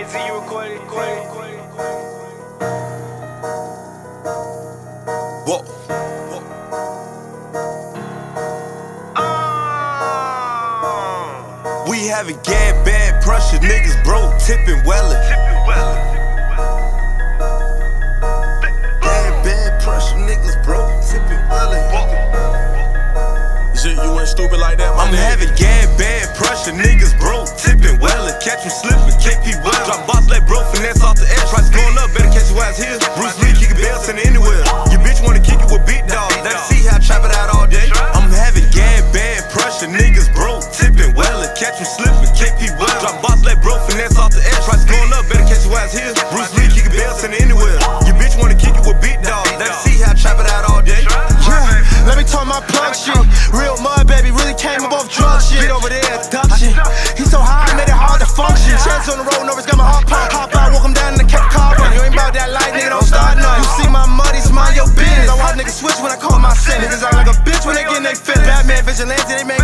AZ, you recorded, recorded, recorded. Whoa. Ah. We having gag bad pressure, niggas broke, tipping wellin'. Tipping well. Gag bad pressure, niggas broke, tipping wellin'. Shit, you ain't stupid like that, my I'm nigga. having gag bad pressure, niggas broke, tipping up, better catch your ass here. Bruce Lee kicking bells in anywhere. Your bitch wanna kick it with big dog. Let's see how I trap it out all day. Yeah, let me talk my plug shit. Real mud, baby, really came above drug shit. Get over there, abduction. He's so high, made it hard to function. Chance on the road, nervous, got my heart pump. Hop out, walk him down in the Cape car run. You ain't about that light, nigga, don't start nothing. You see my muddies, mind your business. I watch niggas switch when I call my sin. Niggas act like a bitch when they getting they feelings. Batman, vigilante, they make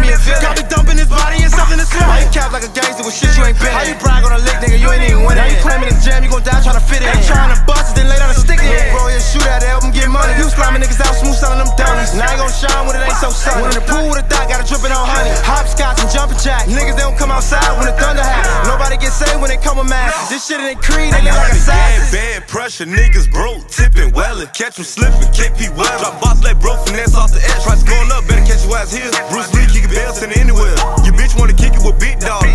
with shit you ain't been? How you brag on a lick, nigga, you ain't even winning. Now you claiming this jam, you gon' die trying to fit it. They trying to bust it, then lay down a stick in it. Bro, you shoot at it, help him get money. You slamming niggas out smooth, selling them dummies. Now I ain't gon' shine when it ain't so sunny. When in the pool with a dot, got it dripping on honey. Hopscotch and jumping jack. Niggas, they don't come outside when the thunder happens. Nobody get saved when they come with masks. This shit ain't Creed, they look like Having bad, bad pressure, niggas broke, tipping wellin'. Catch him slipping, KP well. Drop boss let bro finesse off the edge. Price going up, better catch your ass here. Bruce Lee kicking bells in anywhere. Your bitch wanna kick it with big dog.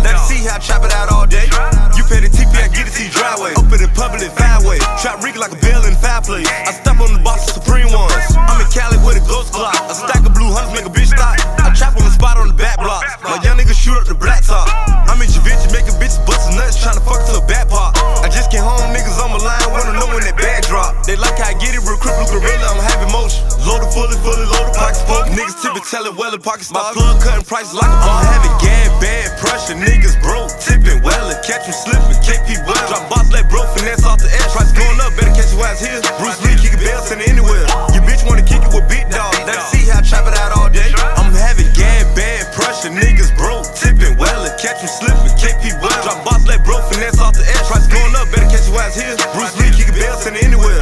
Let's see how I trap it out all day. You pay the TP, I get it to your driveway. Up in the public, five way. Trap Rick like a bell in fireplace. I step on the box of Supreme ones. I'm in Cali with a ghost clock. A stack of blue hunters make a bitch stop. I trap on the spot on the back block. My young niggas shoot up the black top. I'm in Javinci a bitch bust nuts, trying to fuck to a back pop. I just came home, niggas on my line, wanna know when that bag drop. They like how I get it, real cripple gorilla, I'm having motion. Loaded fully, fully loaded, pockets poking. Niggas tipping, telling well in pockets. My plug cutting prices like a bomb. I'm having gag, bad pressure, niggas broke, tipping well, catch him slipping, kick well. Drop boss, let bro finesse off the edge. Price going up, better catch your ass here. Bruce Lee, kick bells, bell, anywhere. Your bitch wanna kick it with big dog. Let's see how I trap it out all day. I'm having gas, bad pressure, niggas broke, tipping well, catch him slipping, kick well. Drop boss, let bro finesse off the edge. Price going up, better catch your ass here. Bruce Lee, kick bells, bell, anywhere.